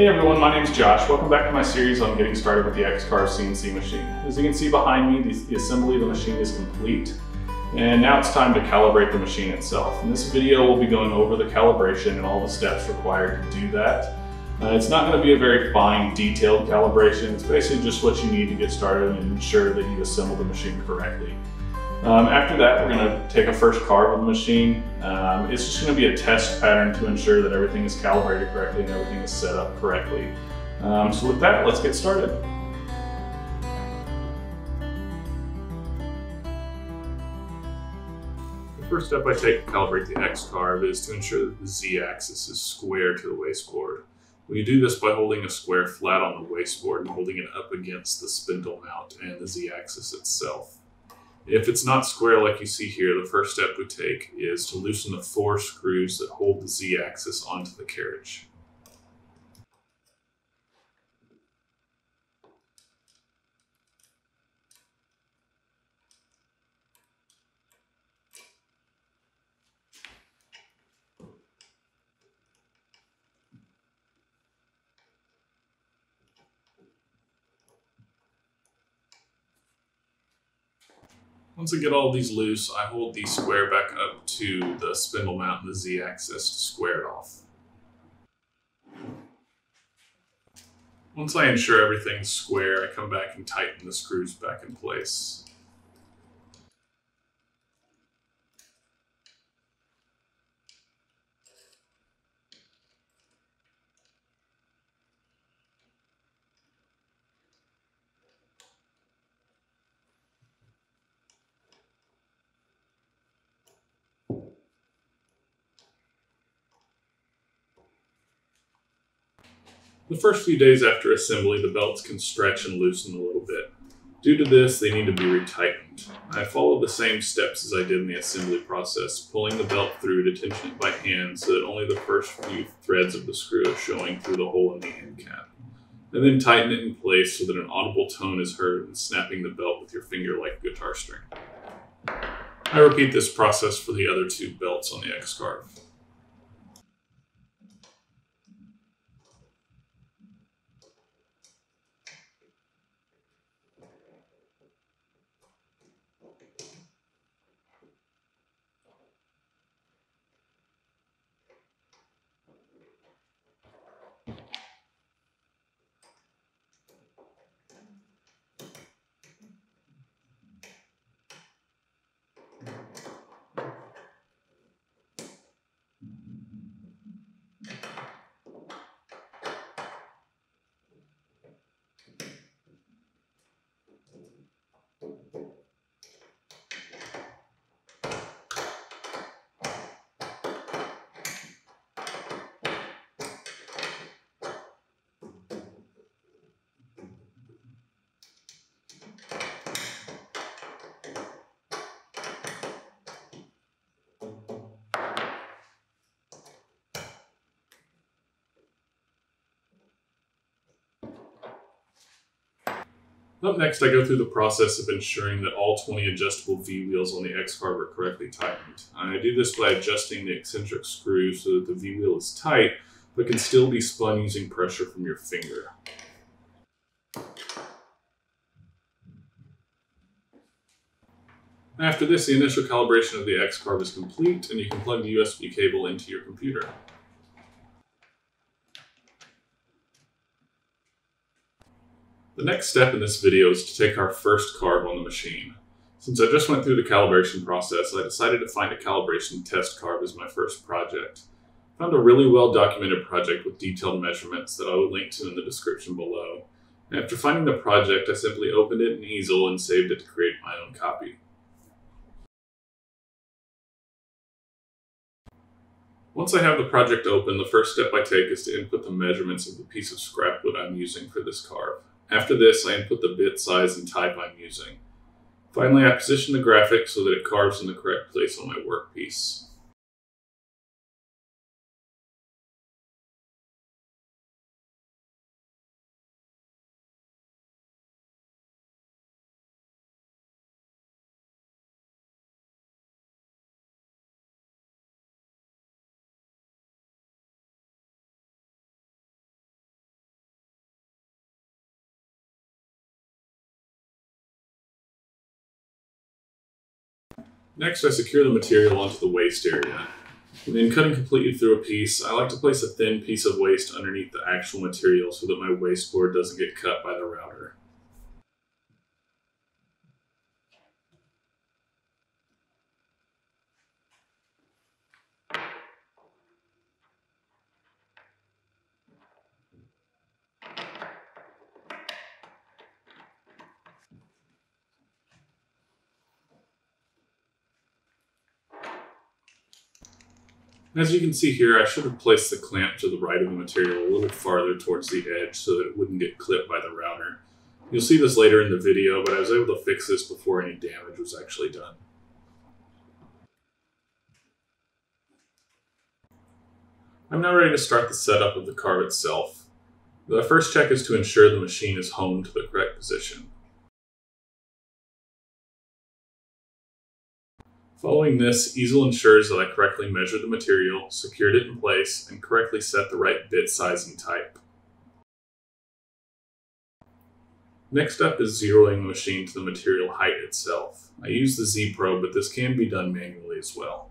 Hey everyone, my name is Josh. Welcome back to my series on getting started with the X-Carve CNC machine. As you can see behind me, the, the assembly of the machine is complete. And now it's time to calibrate the machine itself. In this video, we'll be going over the calibration and all the steps required to do that. Uh, it's not going to be a very fine, detailed calibration. It's basically just what you need to get started and ensure that you assemble the machine correctly. Um, after that, we're going to take a first carve of the machine. Um, it's just going to be a test pattern to ensure that everything is calibrated correctly and everything is set up correctly. Um, so with that, let's get started. The first step I take to calibrate the X-carve is to ensure that the Z-axis is square to the wasteboard. We do this by holding a square flat on the wasteboard and holding it up against the spindle mount and the Z-axis itself. If it's not square like you see here, the first step we take is to loosen the four screws that hold the z-axis onto the carriage. Once I get all these loose, I hold the square back up to the spindle mount and the z-axis to square it off. Once I ensure everything's square, I come back and tighten the screws back in place. The first few days after assembly, the belts can stretch and loosen a little bit. Due to this, they need to be retightened. I follow the same steps as I did in the assembly process, pulling the belt through to tension it by hand so that only the first few threads of the screw are showing through the hole in the end cap. And then tighten it in place so that an audible tone is heard when snapping the belt with your finger like a guitar string. I repeat this process for the other two belts on the X-Carve. Up next, I go through the process of ensuring that all 20 adjustable V-wheels on the X-Carve are correctly tightened. I do this by adjusting the eccentric screw so that the V-wheel is tight, but can still be spun using pressure from your finger. After this, the initial calibration of the X-Carve is complete, and you can plug the USB cable into your computer. The next step in this video is to take our first carve on the machine. Since I just went through the calibration process, I decided to find a calibration test carve as my first project. I found a really well documented project with detailed measurements that I will link to in the description below. And after finding the project, I simply opened it in Easel and saved it to create my own copy. Once I have the project open, the first step I take is to input the measurements of the piece of scrap wood I'm using for this carve. After this, I input the bit size and type I'm using. Finally, I position the graphic so that it carves in the correct place on my workpiece. Next, I secure the material onto the waste area. Then cutting completely through a piece, I like to place a thin piece of waste underneath the actual material so that my waste board doesn't get cut by the router. As you can see here, I should have placed the clamp to the right of the material a little farther towards the edge so that it wouldn't get clipped by the router. You'll see this later in the video, but I was able to fix this before any damage was actually done. I'm now ready to start the setup of the card itself. The first check is to ensure the machine is home to the correct position. Following this, easel ensures that I correctly measured the material, secured it in place, and correctly set the right bit size and type. Next up is zeroing the machine to the material height itself. I use the Z-probe, but this can be done manually as well.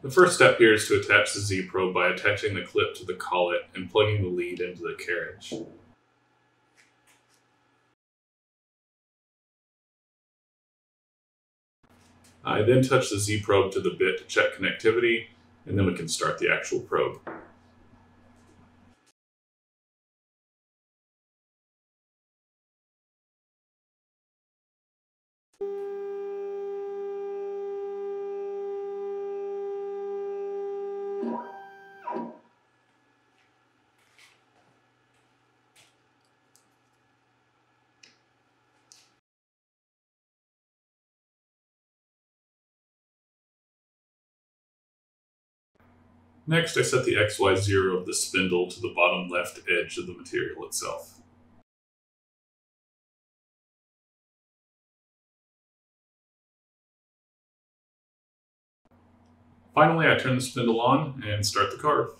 The first step here is to attach the Z-probe by attaching the clip to the collet and plugging the lead into the carriage. I then touch the Z probe to the bit to check connectivity, and then we can start the actual probe. Next, I set the XY0 of the spindle to the bottom left edge of the material itself. Finally, I turn the spindle on and start the carve.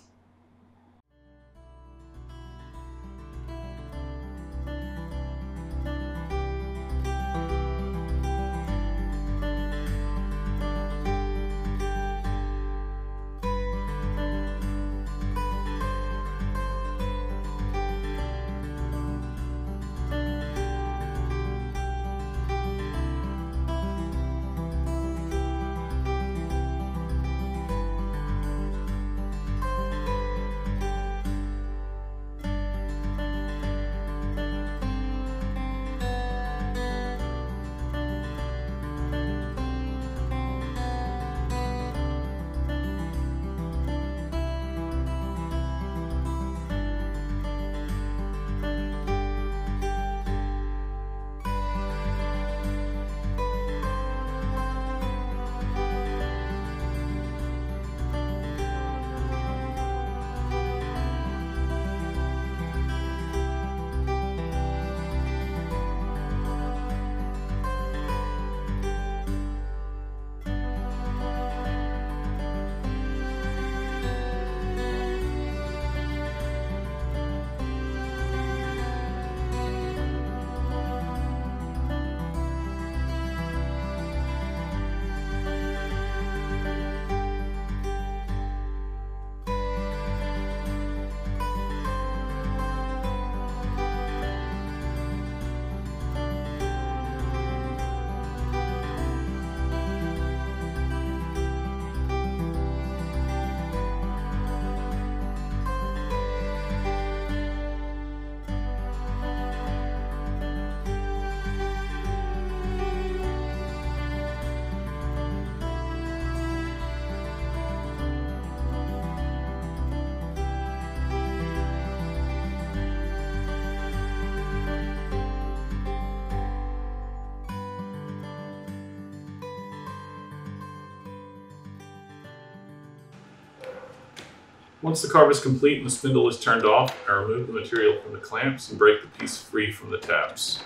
Once the carve is complete and the spindle is turned off, I remove the material from the clamps and break the piece free from the tabs.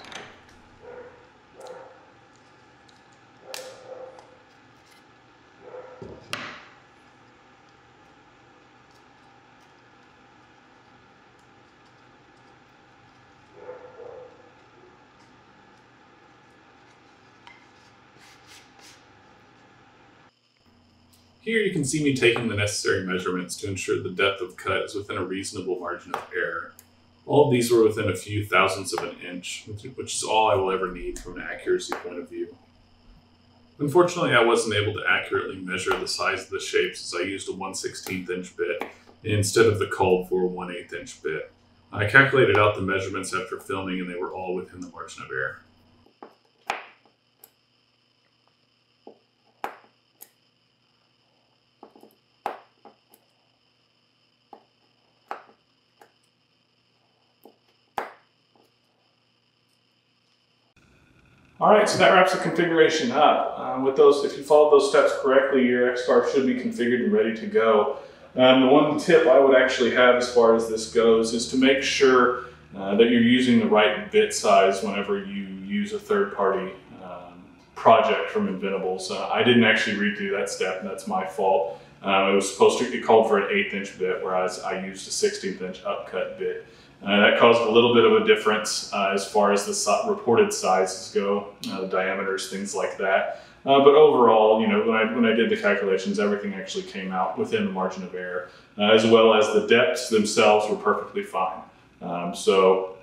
Here you can see me taking the necessary measurements to ensure the depth of cut is within a reasonable margin of error. All of these were within a few thousandths of an inch, which is all I will ever need from an accuracy point of view. Unfortunately, I wasn't able to accurately measure the size of the shapes as I used a 1 16th inch bit instead of the called for 1 8th inch bit. I calculated out the measurements after filming and they were all within the margin of error. All right, so that wraps the configuration up. Um, with those, if you follow those steps correctly, your X-Carve should be configured and ready to go. Um, the one tip I would actually have as far as this goes is to make sure uh, that you're using the right bit size whenever you use a third-party um, project from Inventables. Uh, I didn't actually redo that step, and that's my fault. Um, it was supposed to, it called for an eighth inch bit, whereas I used a 16th inch upcut bit. Uh, that caused a little bit of a difference uh, as far as the so reported sizes go, uh, diameters, things like that. Uh, but overall, you know, when I, when I did the calculations, everything actually came out within the margin of error, uh, as well as the depths themselves were perfectly fine. Um, so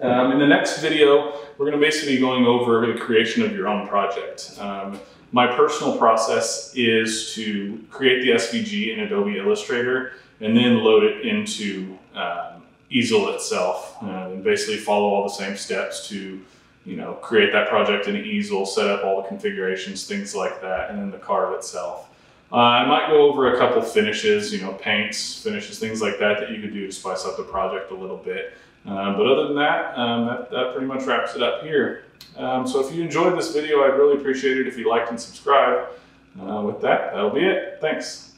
um, in the next video, we're going to basically be going over the creation of your own project. Um, my personal process is to create the SVG in Adobe Illustrator and then load it into um, easel itself and basically follow all the same steps to you know create that project in easel set up all the configurations things like that and then the carve itself. Uh, i might go over a couple finishes you know paints finishes things like that that you could do to spice up the project a little bit. Uh, but other than that, um, that, that pretty much wraps it up here. Um, so if you enjoyed this video i'd really appreciate it if you liked and subscribed. Uh, with that that'll be it. Thanks